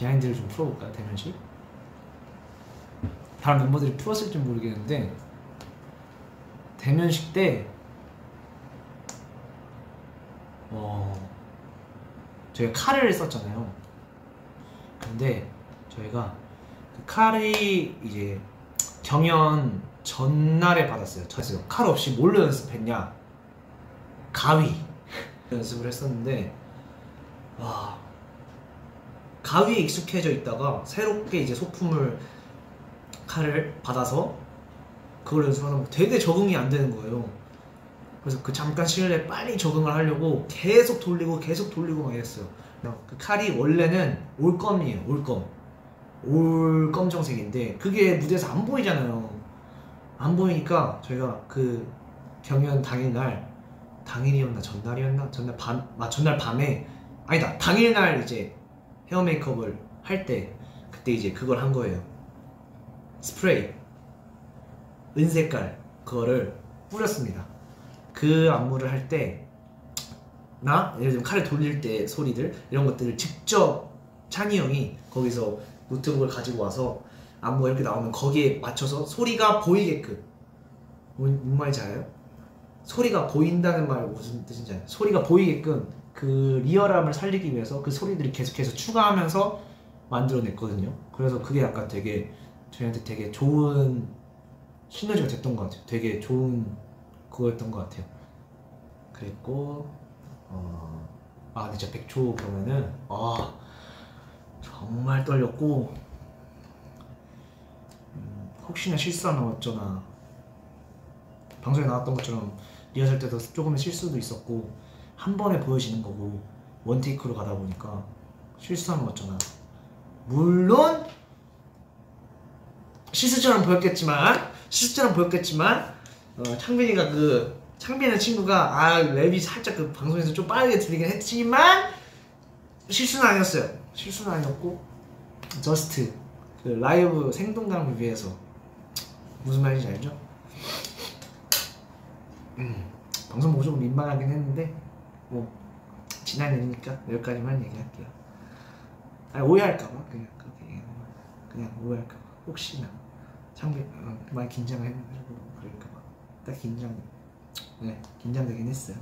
비하인드를 좀 풀어볼까요 대면식? 다른 멤버들이 풀었을지 모르겠는데 대면식 때 어, 저희가 칼을 썼잖아요. 근데 저희가 그 칼이 이제 경연 전날에 받았어요. 그래서 칼 없이 뭘로 연습했냐? 가위 연습을 했었는데 와 가위에 익숙해져 있다가 새롭게 이제 소품을 칼을 받아서 그걸 연습하다 되게 적응이 안 되는 거예요. 그래서 그 잠깐 시간 내에 빨리 적응을 하려고 계속 돌리고 계속 돌리고 막 이랬어요. 그 칼이 원래는 올검이에요. 올검. 올 검정색인데 그게 무대에서 안 보이잖아요. 안 보이니까 저희가 그 경연 당일날 당일이었나 전날이었나 전날 밤 아, 전날 밤에 아니다 당일날 이제 헤어 메이크업을 할 때 그때 이제 그걸 한 거예요. 스프레이 은색깔 그거를 뿌렸습니다. 그 안무를 할 때 나 예를 들면 칼을 돌릴 때 소리들 이런 것들을 직접 찬이 형이 거기서 노트북을 가지고 와서 안무가 이렇게 나오면 거기에 맞춰서 소리가 보이게끔 뭔, 뭔 말인지 알아요? 소리가 보인다는 말 무슨 뜻인지 알아요? 소리가 보이게끔 그 리얼함을 살리기 위해서 그 소리들을 계속해서 추가하면서 만들어냈거든요. 그래서 그게 약간 되게 저희한테 되게 좋은 시너지가 됐던 것 같아요. 되게 좋은 그거였던 것 같아요. 그랬고 어... 아 근데 진짜 100초 그러면은 아 정말 떨렸고 음, 혹시나 실수하면 어쩌나 방송에 나왔던 것처럼 리허설 때도 조금의 실수도 있었고 한 번에 보여지는 거고 원테이크로 가다 보니까 실수하면 어쩌나. 물론 실수처럼 보였겠지만 실수처럼 보였겠지만 어, 창빈이가 그 창빈의 친구가 아 랩이 살짝 그 방송에서 좀 빠르게 들리긴 했지만 실수는 아니었어요. 실수는 아니었고 just 그 라이브 생동감을 위해서. 무슨 말인지 알죠? 음, 방송 보고 조금 민망하긴 했는데 뭐 지난 일이니까 여기까지만 얘기할게요. 아니 오해할까봐 그냥 그렇게 얘기하는 거예요. 그냥 오해할까봐 혹시나 창빈이 어, 많이 긴장을 해가지고 그럴까봐 딱 긴장 네 긴장되긴 했어요.